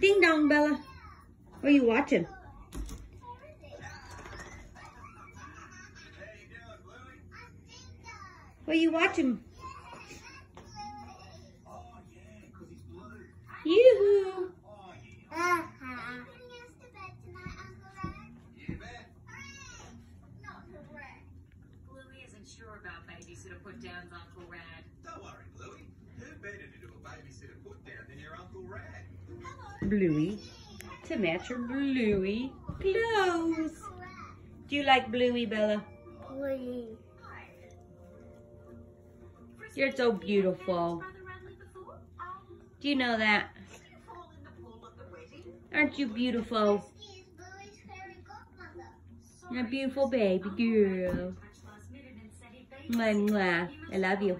Ding dong, Bella. What are you watching? What are you watching? Yoo-hoo! Bluey isn't sure about babysitter put downs, Uncle Rad. Don't worry, Bluey. Bluey. To match your Bluey clothes. Do you like Bluey, Bella? Bluey. You're so beautiful. Do you know that? Aren't you beautiful? You're a beautiful baby girl. Mwah, mwah. I love you.